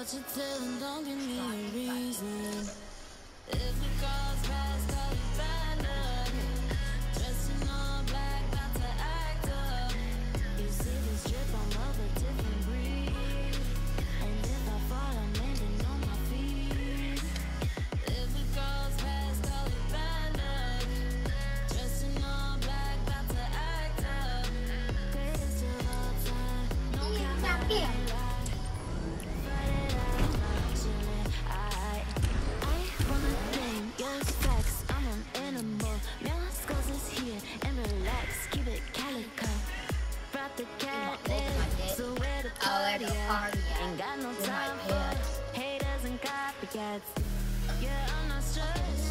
what you're telling don't give me a reason. stress.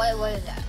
我也我也这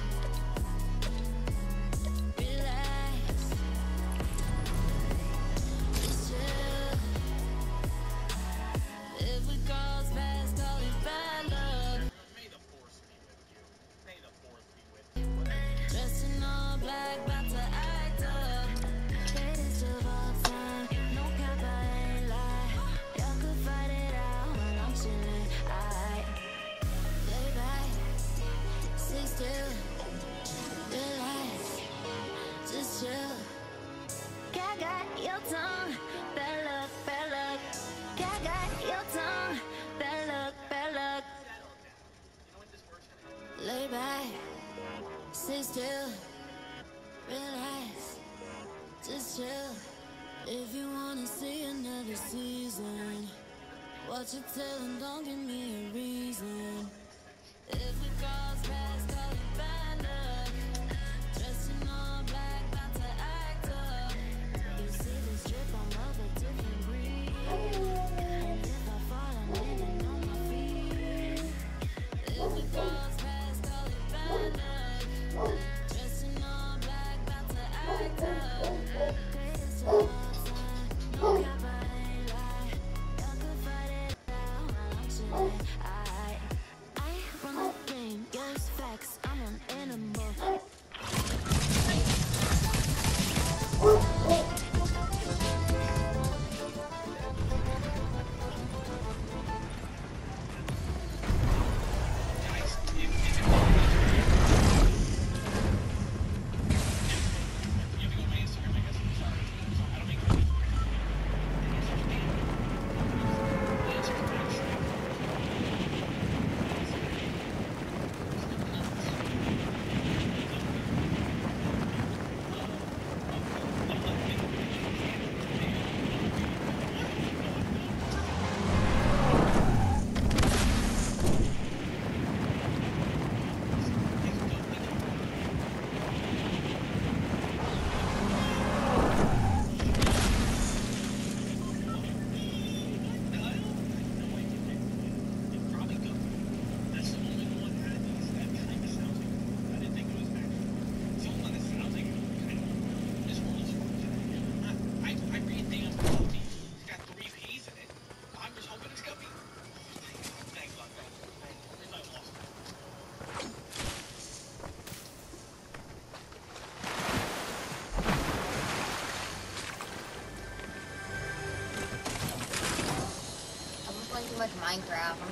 Minecraft.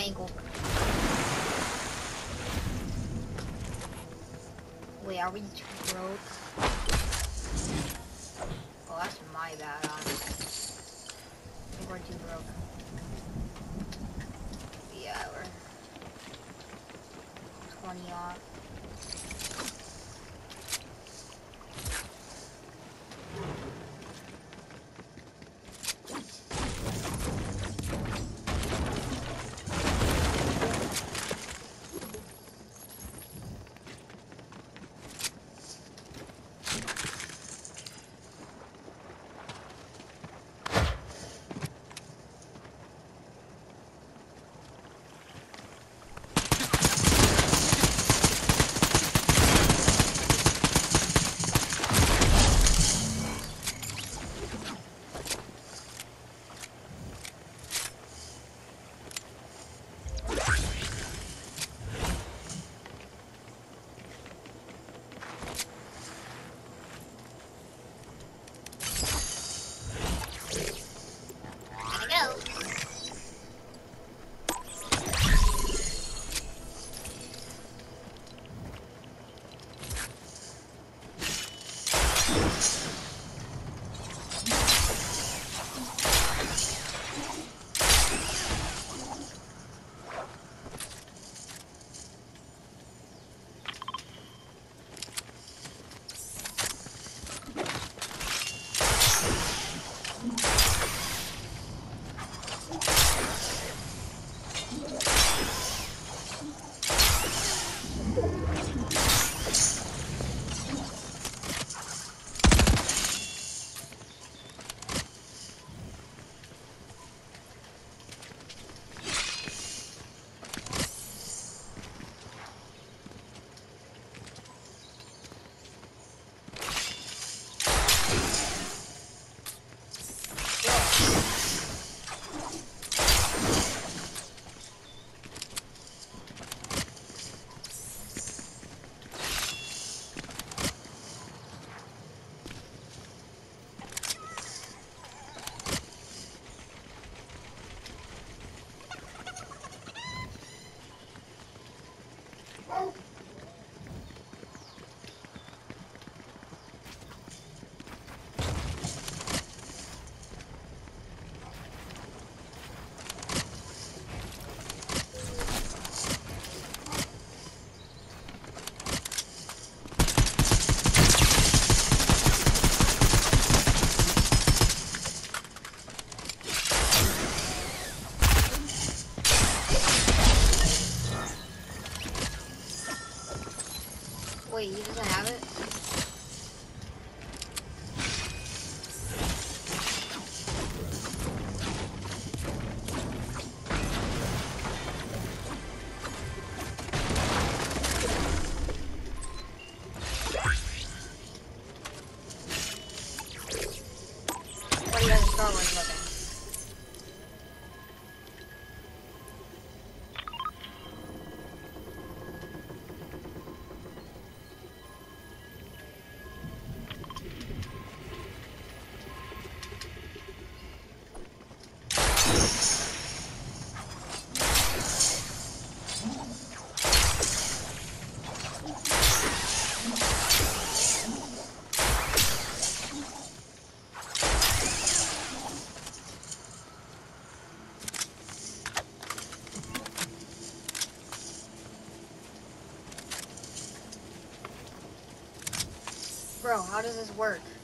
아이고 Wait, are we broke? Bro, how does this work?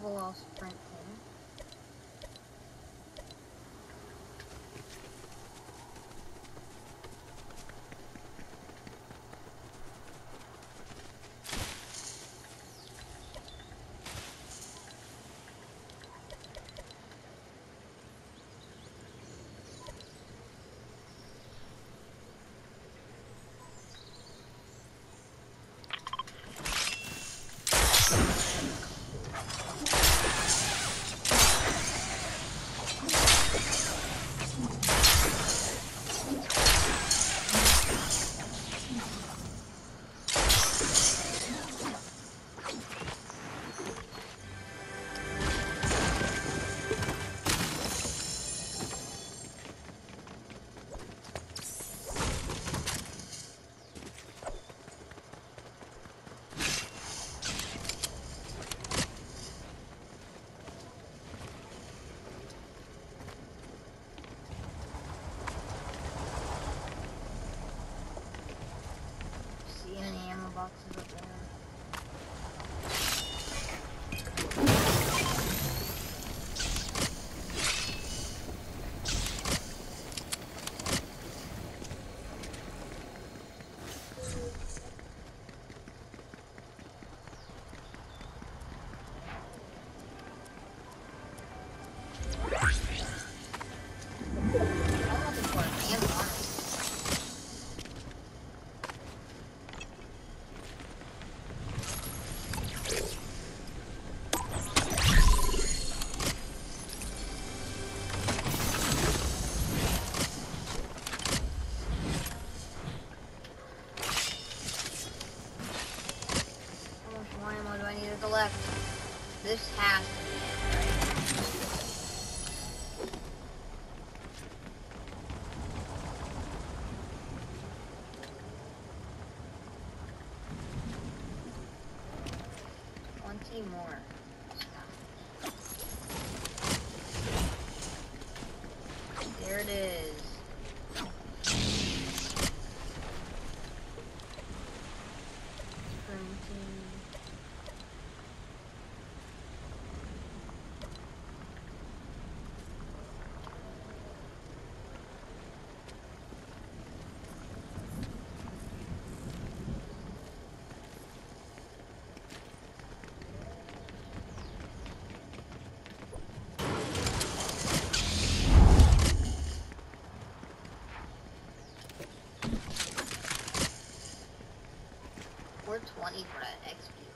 Gravel while boxes We're 20 for that XP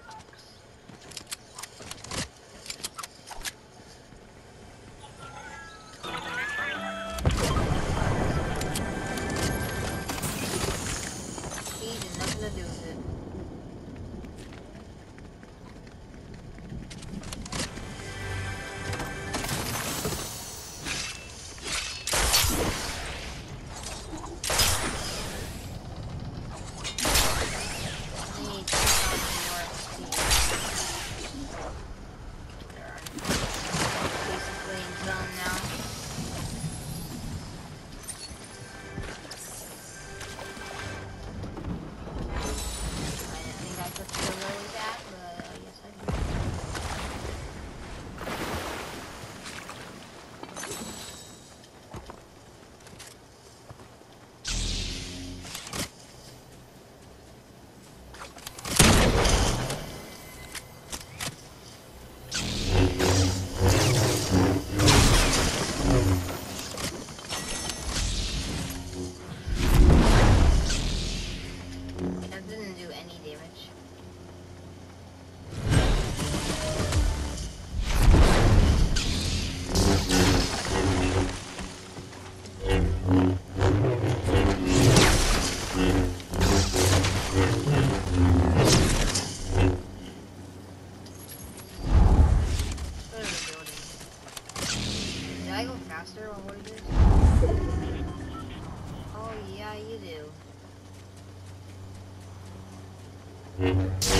uh,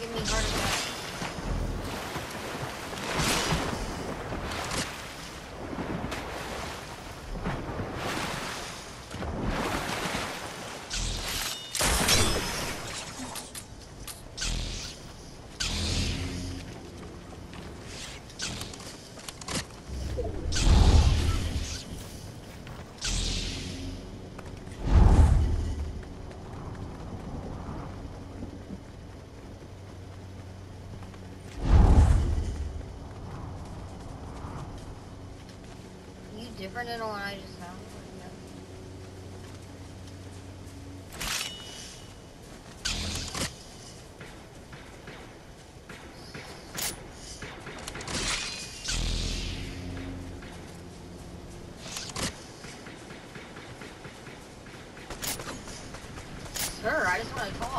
give me different than the one I just found? Sir, I just want to talk.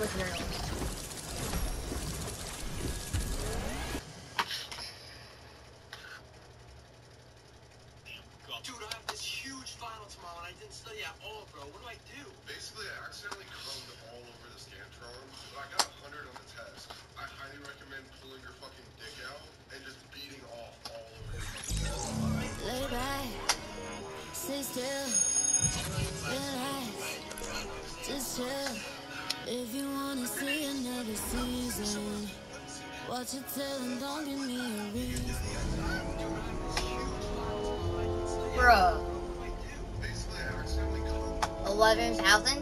with your own. Bruh.